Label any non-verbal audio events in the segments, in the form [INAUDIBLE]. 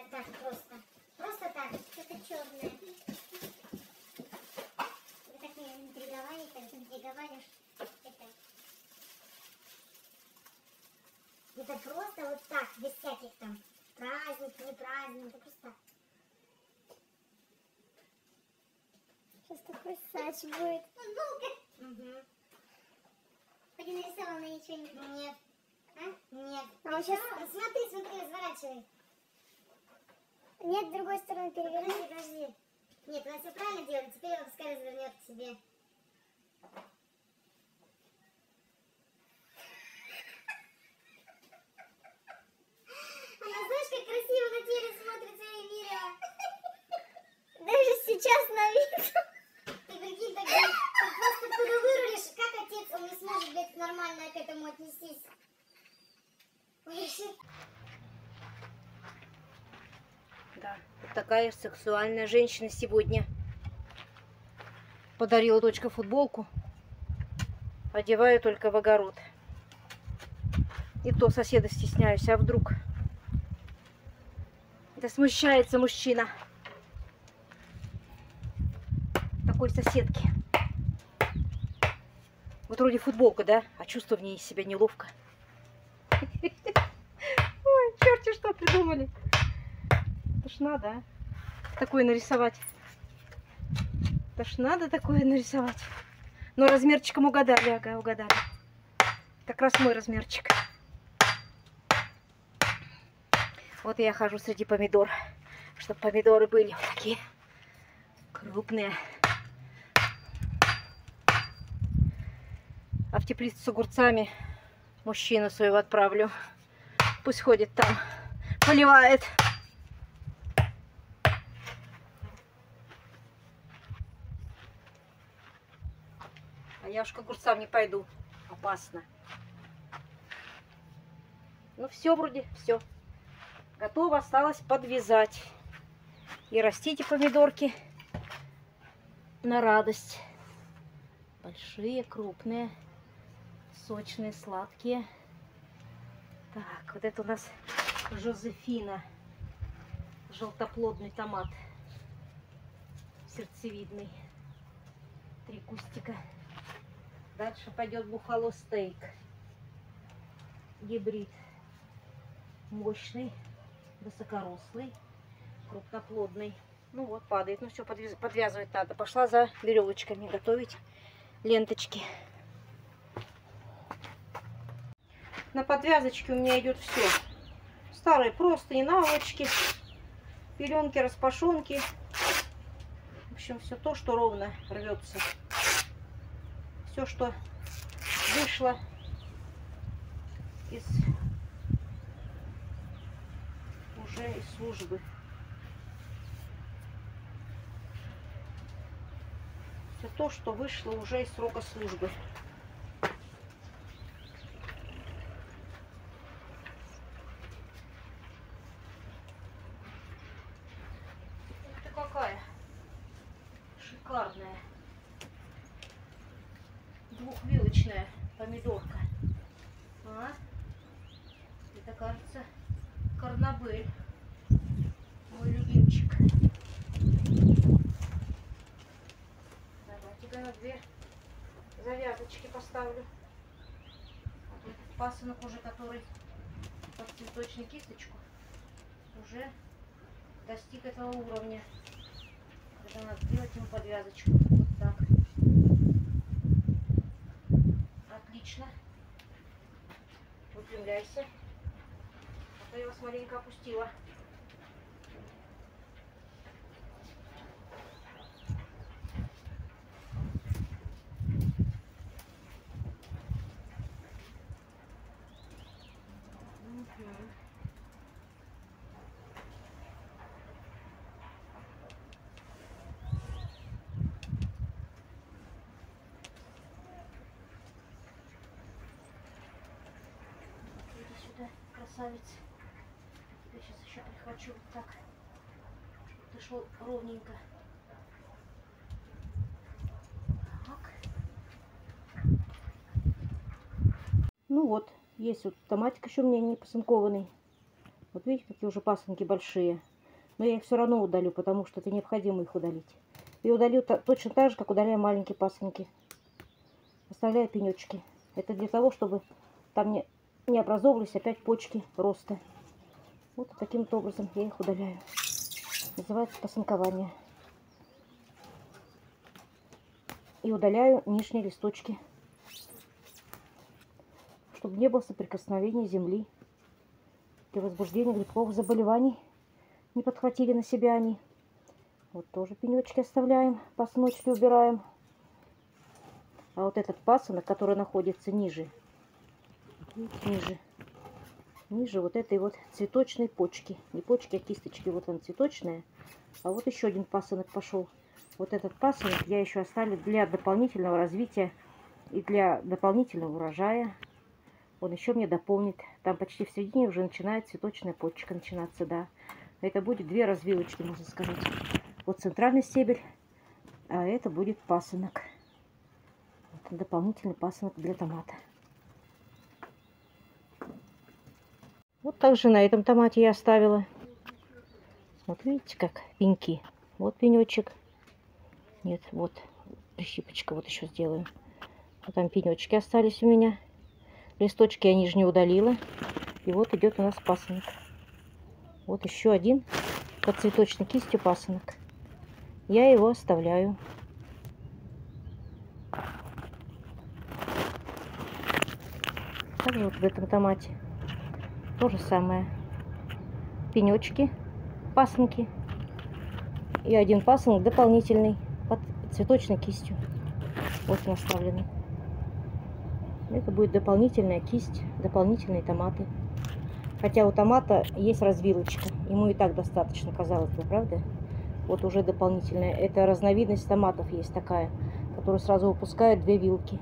черное так просто. Просто так, что-то черное. Вы так меня интриговали, так интриговали, что это... Это просто вот так, без всяких там праздник, не праздник, это просто так. Сейчас такой сач будет. Футболка. Угу. Хоть и нарисовала, но ничего не... Нет. А? Нет. А он Нарисовала? Смотри, смотри, разворачивай. Нет, с другой стороны переверни. Подожди, подожди. Нет, она все правильно делает, теперь его пускай развернет к себе. Она, знаешь, как красиво на теле смотрится, Эмилия. Даже сейчас на вид. Ты прикинь, так блядь, ты просто туда вырулишь, как отец, он не сможет, блядь, нормально к этому отнестись. Ой, shit. Вот такая сексуальная женщина сегодня. Подарила дочка футболку. Одеваю только в огород. И то соседа стесняюсь, а вдруг? Это смущается мужчина. Такой соседки. Вот вроде футболка, да? А чувство в ней себя неловко. [LAUGHS] Ой, черти что придумали. Ж надо, а? Такое нарисовать. Это ж надо такое нарисовать. Но размерчиком угадали, ага, угадали. Как раз мой размерчик. Вот я хожу среди помидор, чтобы помидоры были вот такие крупные. А в теплицу с огурцами мужчину своего отправлю. Пусть ходит там, поливает. А я уж к огурцам не пойду. Опасно. Ну все вроде, все. Готово, осталось подвязать. И растите помидорки на радость. Большие, крупные, сочные, сладкие. Так, вот это у нас Жозефина. Желтоплодный томат. Сердцевидный. Три кустика. Дальше пойдет буфало стейк. Гибрид. Мощный, высокорослый, крупноплодный. Ну вот, падает. Ну все, подвязывать надо. Пошла за веревочками готовить ленточки. На подвязочке у меня идет все. Старые простыни, наволочки, пеленки, распашонки. В общем, все то, что ровно рвется. Все, что вышло из уже из службы. Все то, что вышло уже из срока службы. Ты какая шикарная двухвилочная помидорка. А? Это кажется карнабель. Мой любимчик. Давайте-ка на две завязочки поставлю. А то этот пасынок уже, который под цветочную кисточку, уже достиг этого уровня. Когда надо сделать ему подвязочку. Вот так. Отлично. Выпрямляйся. А то я вас маленько опустила. Красавец. Я сейчас еще прихвачу так, ты шел ровненько. Так. Ну вот, есть вот томатик еще у меня не посынкованный. Вот видите, какие уже пасынки большие. Но я их все равно удалю, потому что это необходимо их удалить. И удалю точно так же, как удаляю маленькие пасынки. Оставляю пенечки. Это для того, чтобы там не, не образовывались опять почки роста. Вот таким вот образом я их удаляю. Называется пасынкование. И удаляю нижние листочки, чтобы не было соприкосновения земли для возбуждения грибковых заболеваний. Не подхватили на себя они. Вот тоже пенечки оставляем, пасыночки убираем. А вот этот пасынок, который находится ниже, ниже, ниже вот этой вот цветочной почки. Не почки, а кисточки. Вот он цветочная. А вот еще один пасынок пошел. Вот этот пасынок я еще оставлю для дополнительного развития и для дополнительного урожая. Он еще мне дополнит. Там почти в середине уже начинает цветочная почка начинаться, да. Это будет две развилочки, можно сказать. Вот центральный стебель, а это будет пасынок. Вот дополнительный пасынок для томата. Вот также на этом томате я оставила. Вот видите, как пеньки. Вот пенечек. Нет, вот прищипочка вот еще сделаю. Вот там пенечки остались у меня. Листочки я нижние удалила. И вот идет у нас пасынок. Вот еще один под цветочной кистью пасынок. Я его оставляю. Также вот в этом томате то же самое. Пенечки, пасынки. И один пасынок дополнительный под цветочной кистью. Вот он оставленный. Это будет дополнительная кисть, дополнительные томаты. Хотя у томата есть развилочка. Ему и так достаточно, казалось бы, правда? Вот уже дополнительная. Это разновидность томатов есть такая, которая сразу выпускает две вилки.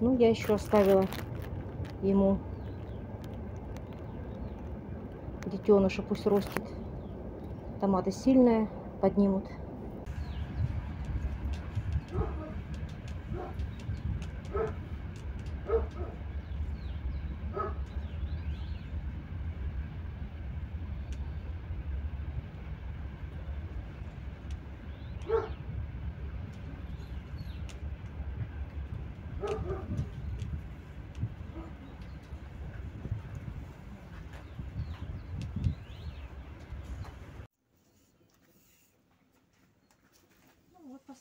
Ну, я еще оставила ему детеныша, пусть растет. Томаты сильные, поднимут. Ну вот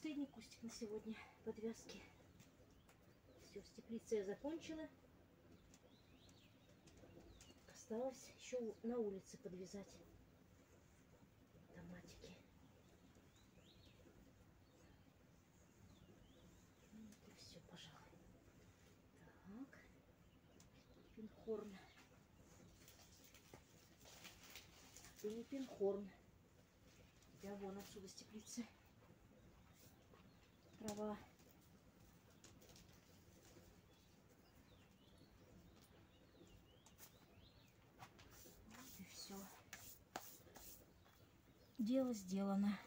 последний кустик на сегодня подвязки. Все, с теплицей я закончила. Осталось еще на улице подвязать томатики. Вот и все, пожалуй. Так. Пинхорн. Ты не пинхорн. Я вон отсюда с теплицы трава. Вот и все. Дело сделано.